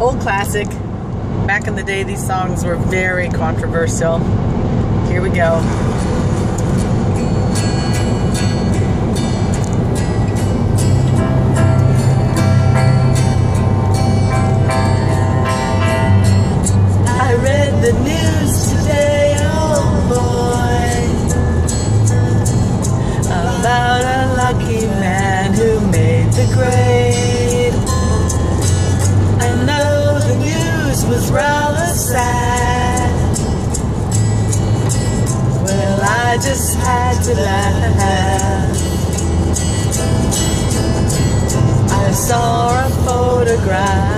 Old classic. Back in the day, these songs were very controversial. Here we go. Just had to laugh. I saw a photograph.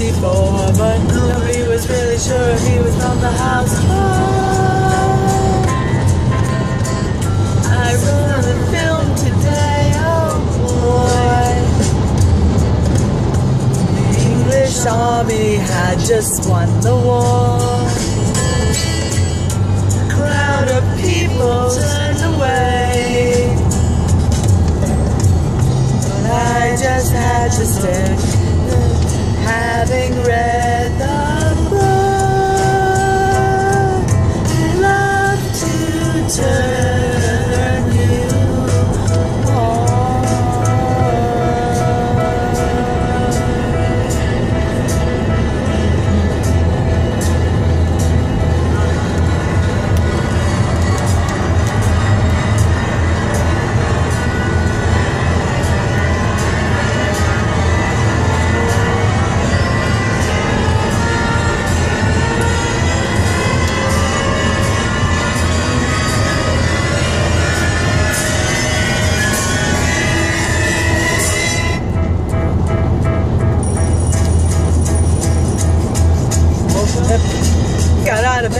Before, but nobody was really sure he was from the house. Oh, I wrote a film today, oh boy. The English army had just won the war. A crowd of people turned away. But I just had to stay,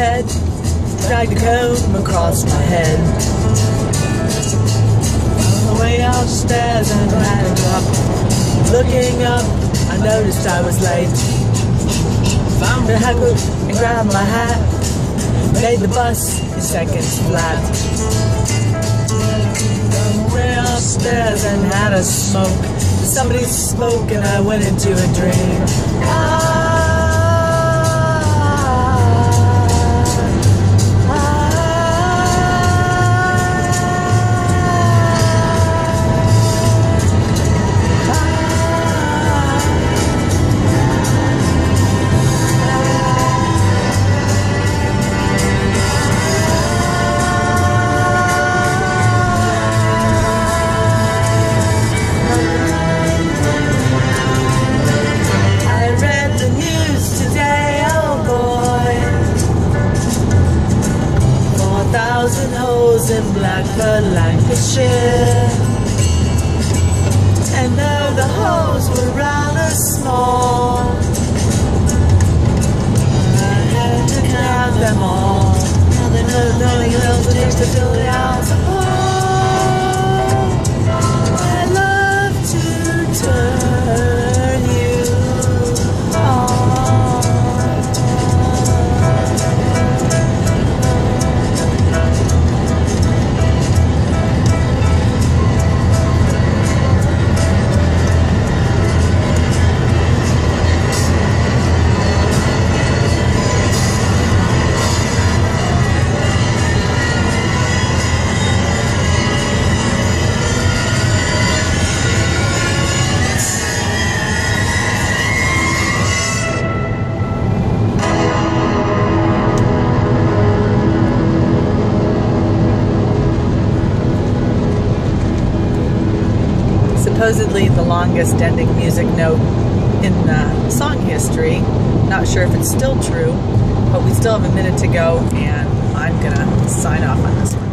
bed, dragged a comb across my head. On the way downstairs and a drop. Looking up, I noticed I was late. Found a heckle and grabbed my hat. Made the bus in seconds flat. On the way upstairs and had a smoke. Somebody spoke and I went into a dream. Ah, I in Blackburn, Lancashire. And though the holes were rather small, I had to count them all. Now they know knowing else it takes to fill the house. Supposedly the longest ending music note in uh, song history. Not sure if it's still true, but we still have a minute to go, and I'm gonna sign off on this one.